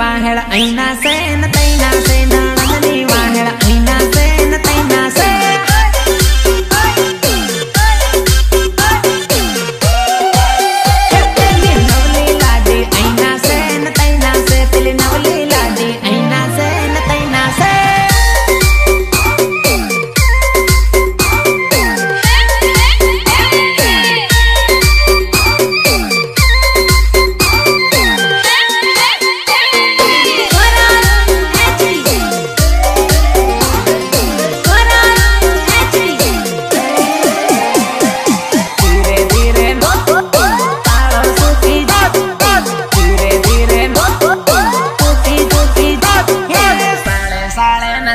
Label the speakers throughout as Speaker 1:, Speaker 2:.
Speaker 1: Hay là anh đã xem?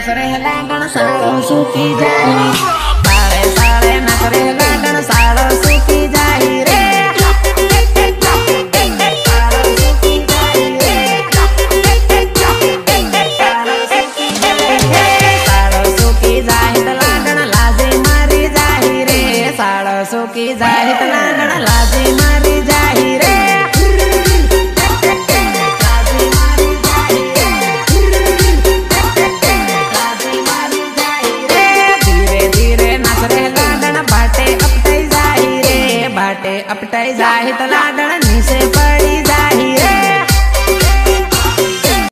Speaker 1: नखरे रे सुखी जाहित लाडन लाजे मारी ज़ाहिर अपटाई जाही तो से पड़ी जाही